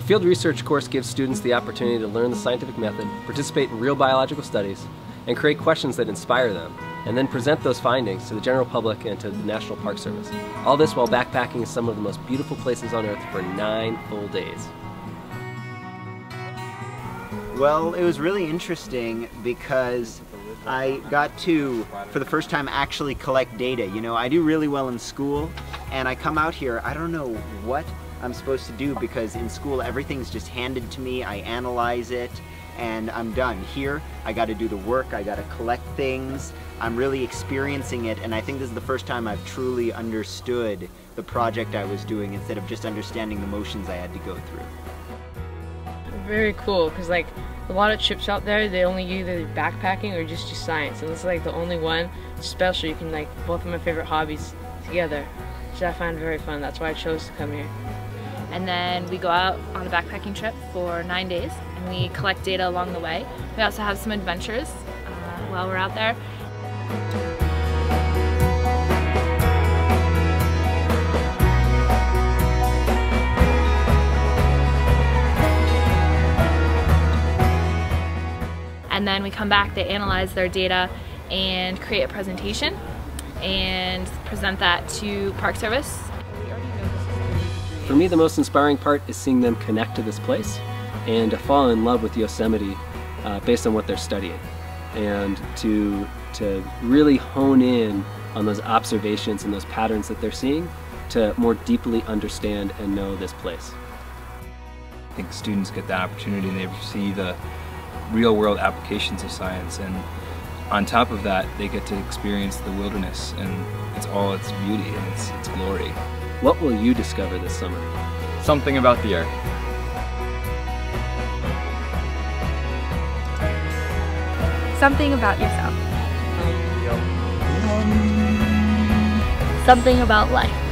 The field research course gives students the opportunity to learn the scientific method, participate in real biological studies, and create questions that inspire them, and then present those findings to the general public and to the National Park Service. All this while backpacking in some of the most beautiful places on Earth for nine full days. Well, it was really interesting because I got to, for the first time, actually collect data. You know, I do really well in school, and I come out here, I don't know what I'm supposed to do because in school everything's just handed to me, I analyze it, and I'm done. Here, I got to do the work, I got to collect things, I'm really experiencing it, and I think this is the first time I've truly understood the project I was doing instead of just understanding the motions I had to go through. Very cool, because like a lot of trips out there, they only either backpacking or just do science, and this is like the only one special you can like both of my favorite hobbies together, which I find very fun. That's why I chose to come here. And then we go out on a backpacking trip for nine days, and we collect data along the way. We also have some adventures uh, while we're out there. And then we come back, they analyze their data and create a presentation and present that to Park Service. For me, the most inspiring part is seeing them connect to this place and to fall in love with Yosemite uh, based on what they're studying and to, to really hone in on those observations and those patterns that they're seeing to more deeply understand and know this place. I think students get that opportunity and they see the real world applications of science and on top of that they get to experience the wilderness and it's all its beauty and its, its glory. What will you discover this summer? Something about the earth. Something about yourself. Something about life.